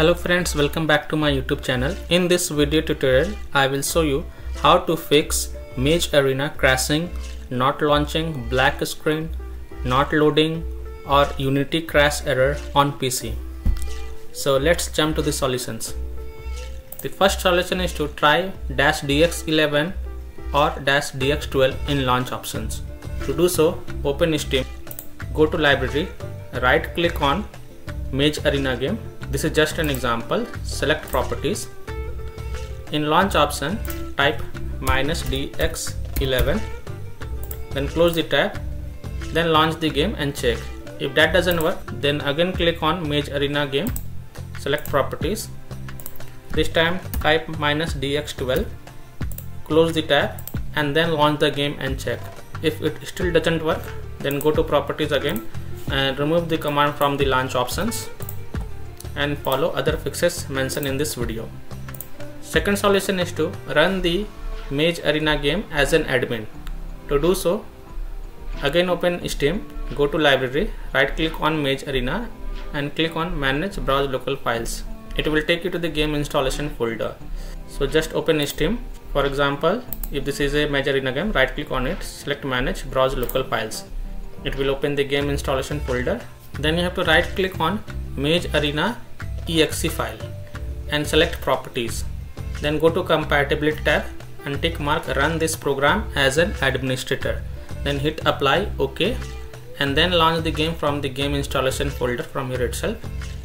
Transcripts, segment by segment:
Hello friends, welcome back to my YouTube channel. In this video tutorial, I will show you how to fix Mage Arena crashing, not launching, black screen, not loading or Unity crash error on PC. So let's jump to the solutions. The first solution is to try dash dx11 or dash dx12 in launch options. To do so, open Steam, go to library, right click on Mage Arena game this is just an example. Select properties. In launch option, type minus dx11. Then close the tab. Then launch the game and check. If that doesn't work, then again click on Mage Arena game. Select properties. This time type minus dx12. Close the tab and then launch the game and check. If it still doesn't work, then go to properties again and remove the command from the launch options and follow other fixes mentioned in this video. Second solution is to run the Mage Arena game as an admin. To do so, again open Steam, go to library, right click on Mage Arena and click on manage browse local files. It will take you to the game installation folder. So just open Steam. For example, if this is a Mage Arena game, right click on it, select manage browse local files. It will open the game installation folder. Then you have to right click on Mage Arena exe file and select properties. Then go to compatibility tab and tick mark run this program as an administrator. Then hit apply OK and then launch the game from the game installation folder from here itself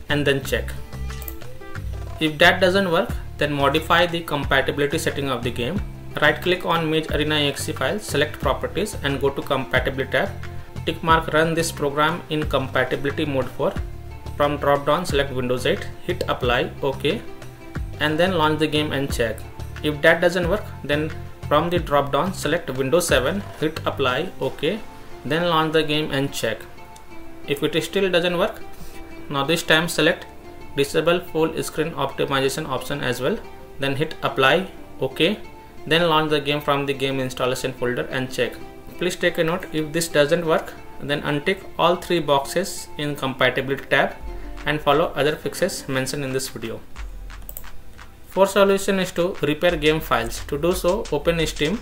and then check. If that doesn't work then modify the compatibility setting of the game. Right click on Mage Arena exe file, select properties and go to compatibility tab. Tick mark run this program in compatibility mode for from drop down select Windows 8, hit apply, OK and then launch the game and check. If that doesn't work then from the drop down select Windows 7, hit apply, OK then launch the game and check. If it still doesn't work, now this time select disable full screen optimization option as well then hit apply ok then launch the game from the game installation folder and check please take a note if this doesn't work then untick all three boxes in compatibility tab and follow other fixes mentioned in this video. Fourth solution is to repair game files. To do so, open Steam,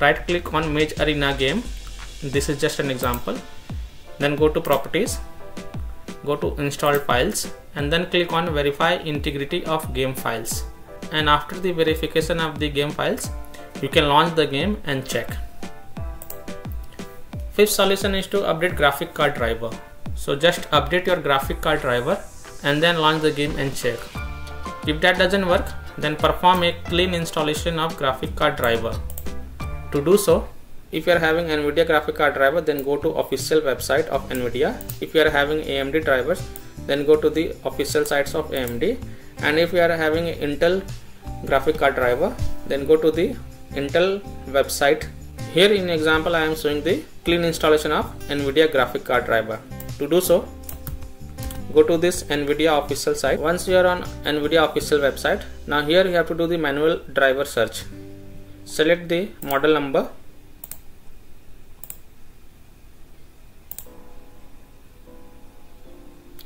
right click on Mage Arena game. This is just an example. Then go to properties, go to install files and then click on verify integrity of game files. And after the verification of the game files, you can launch the game and check. Fifth solution is to update graphic card driver. So just update your graphic card driver and then launch the game and check. If that doesn't work, then perform a clean installation of graphic card driver. To do so, if you are having NVIDIA graphic card driver, then go to official website of NVIDIA. If you are having AMD drivers, then go to the official sites of AMD. And if you are having Intel graphic card driver, then go to the Intel website. Here in example, I am showing the clean installation of NVIDIA graphic card driver. To do so go to this nvidia official site. Once you are on nvidia official website now here you have to do the manual driver search. Select the model number.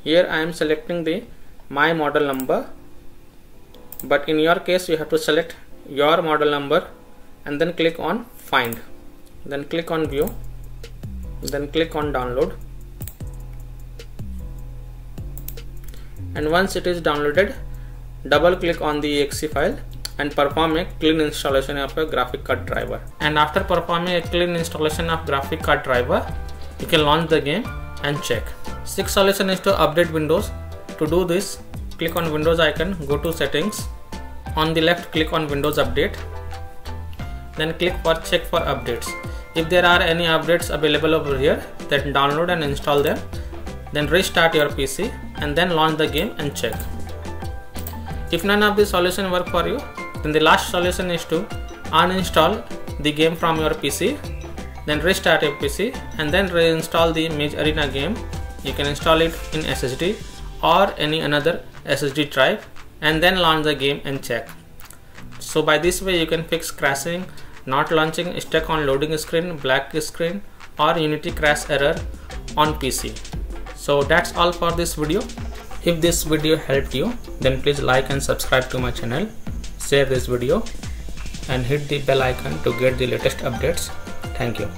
Here I am selecting the my model number but in your case you have to select your model number and then click on find then click on view. Then click on download. And once it is downloaded double click on the exe file and perform a clean installation of a graphic card driver. And after performing a clean installation of graphic card driver you can launch the game and check. Sixth solution is to update windows. To do this click on windows icon go to settings. On the left click on windows update. Then click for check for updates if there are any updates available over here then download and install them then restart your PC and then launch the game and check. If none of these solutions work for you, then the last solution is to uninstall the game from your PC, then restart your PC and then reinstall the Mage Arena game. You can install it in SSD or any another SSD drive and then launch the game and check. So by this way you can fix crashing, not launching, stuck on loading screen, black screen or Unity crash error on PC so that's all for this video If this video helped you, then please like and subscribe to my channel, share this video and hit the bell icon to get the latest updates. Thank you.